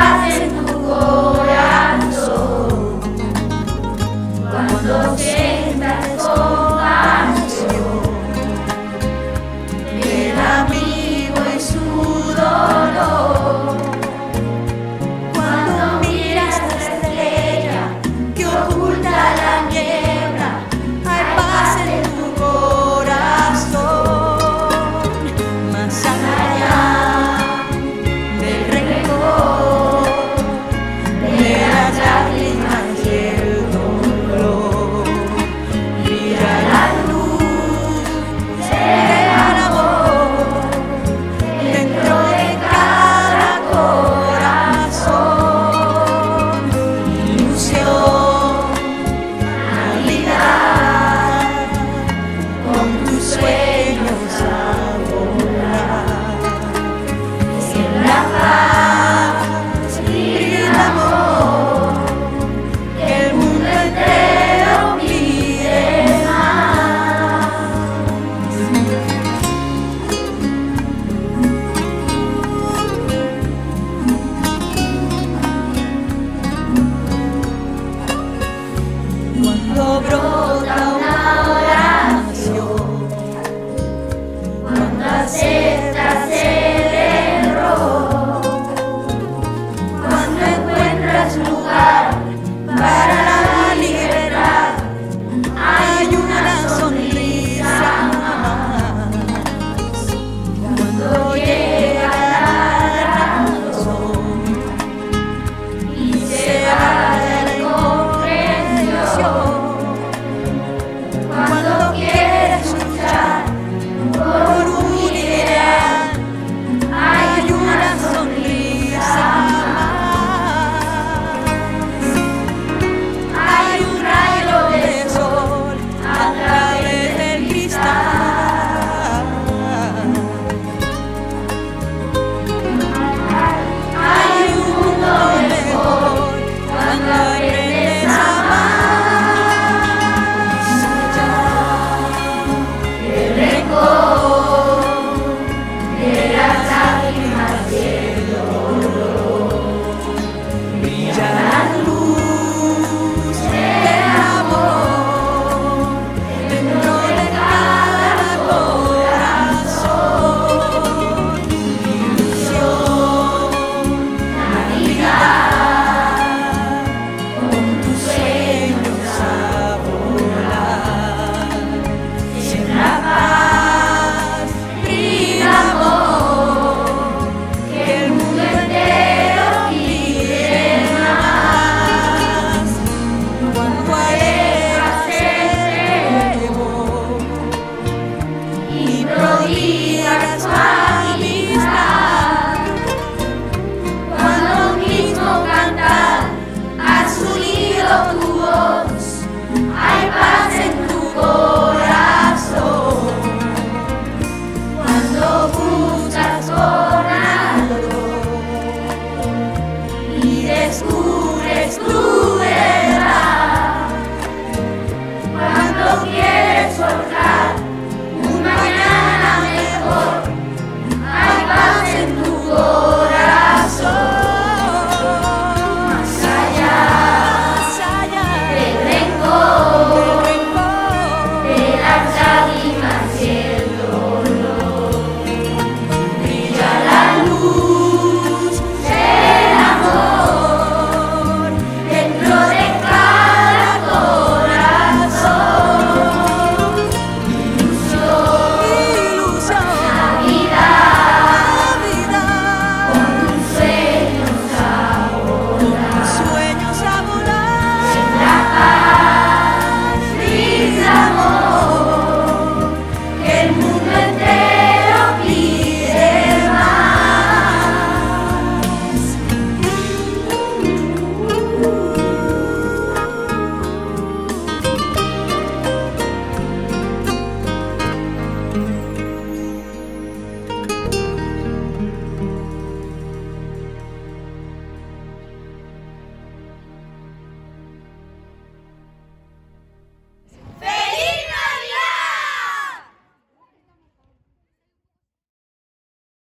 rising.